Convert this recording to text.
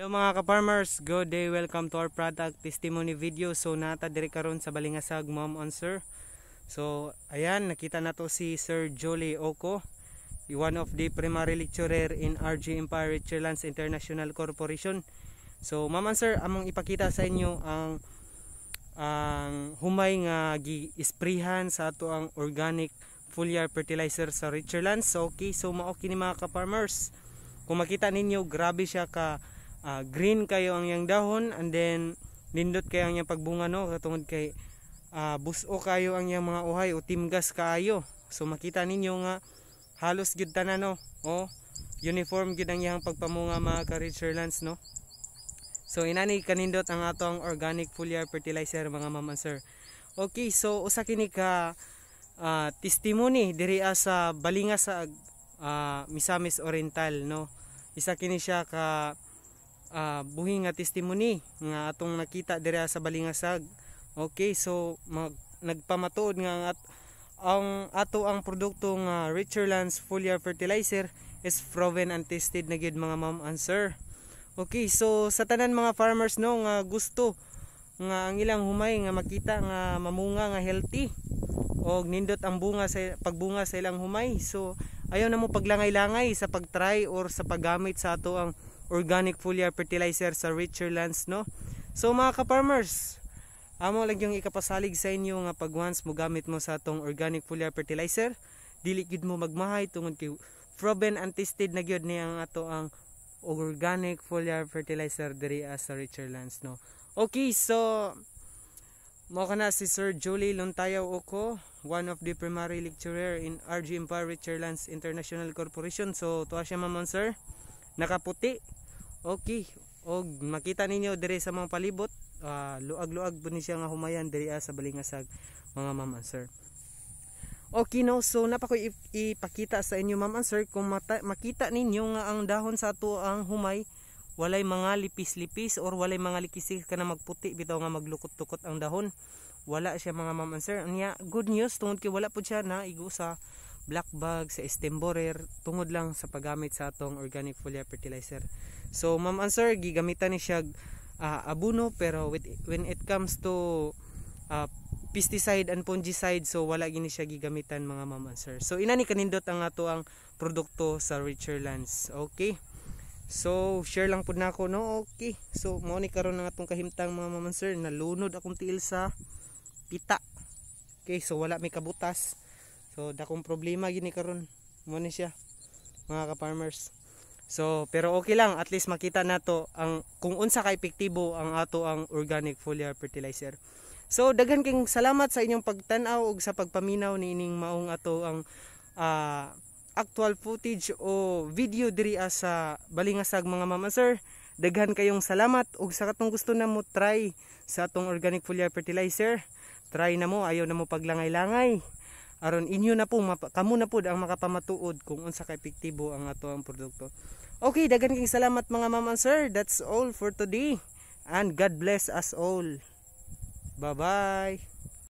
Hello mga ka-farmers, good day, welcome to our product testimony video. So nata diri karon sa Balingasag Mom on Sir. So ayan, nakita na to si Sir Jolie Oko, one of the primary lecturer in RG Empire Richlands International Corporation. So Ma'am Sir, among ipakita sa inyo ang ang humay nga gi-sprayhan sa ato ang organic foliar fertilizer sa Richlands. So okay, so mao kini mga ka-farmers. Kung makita ninyo, grabe siya ka uh, green kayo ang yang dahon and then nindot kayo ang yang pagbunga no? Katungod kay uh, buso kayo ang yang mga uhay o timgas kaayo. So makita ninyo nga halos gyud tanan no? Oh uniform gyud ang yang pagpamunga mga ka Richlands no? So inani kanindot ang atong organic foliar fertilizer mga mama sir. Okay so usa kini ka uh, testimony diri sa balinga sa uh, Misamis Oriental no? Isa kini siya ka uh, buhi nga testimony nga atong nakita diri sa Balingasag. Okay, so mag, nagpamatuod nga at ang ato ang produkto nga Richardlands foliar fertilizer is proven and tested na gyud mga ma'am and sir. Okay, so sa tanan mga farmers no nga gusto nga ang ilang humay nga makita nga mamunga nga healthy og nindot ang bunga sa pagbunga sa ilang humay. So ayaw na mo paglangay-langay sa pagtry or sa paggamit sa ato ang organic foliar fertilizer sa richer lands no? So mga ka-farmers amo lang yung ikapasalig sa inyo nga pag once mo gamit mo sa atong organic foliar fertilizer dili gid mo magmahay tungod kay proven and tested na gyud ni ang ato ang organic foliar fertilizer diri sa richer lands no? Okay so mo kana si Sir Julie Lontayaw Oko one of the primary lecturer in RG Empire Richardlands International Corporation. So tuwa siya mamon sir nakaputi. Okay. Og makita ninyo dire sa mga palibot uh, luag-luag po ni siya nga humayan dire sa balingasag mga ma'am sir. Okay no? So napako ipakita sa inyo ma'am sir kung mata, makita ninyo nga ang dahon sa ato ang humay walay mga lipis-lipis or walay mga likisik ka na magputi bitaw nga maglukot-tukot ang dahon. Wala siya mga ma'am sir. Anya good news tungod kay wala po siya na igo sa black bag sa stem borer tungod lang sa paggamit sa atong organic foliar fertilizer So ma'am answer gigamitan ni siya uh, abuno pero with, when it comes to uh, pesticide and fungicide so wala gini siya gigamitan mga ma'am answer. So inani kanindot ang ato ang produkto sa Richardlands. Okay? So share lang pud nako no. Okay. So mo ni karon ang atong kahimtang mga ma'am answer nalunod akong tiil sa pita. Okay, so wala may kabutas. So dakong problema gini karon. Mo ni siya mga ka-farmers. So, pero okay lang, at least makita nato ang kung unsa ka epektibo ang ato ang organic foliar fertilizer. So, daghan kayong salamat sa inyong pagtan-aw ug sa pagpaminaw ni ining maong ato ang uh, actual footage o video diri sa Balingasag mga mama sir. Daghan kayong salamat ug sa katong gusto na mo try sa atong organic foliar fertilizer. Try na mo, ayaw na mo paglangay-langay aron inyo na po kamo na po ang makapamatuod kung unsa ka epektibo ang ato ang produkto Okay, dagan king salamat mga ma'am and sir. That's all for today. And God bless us all. Bye-bye.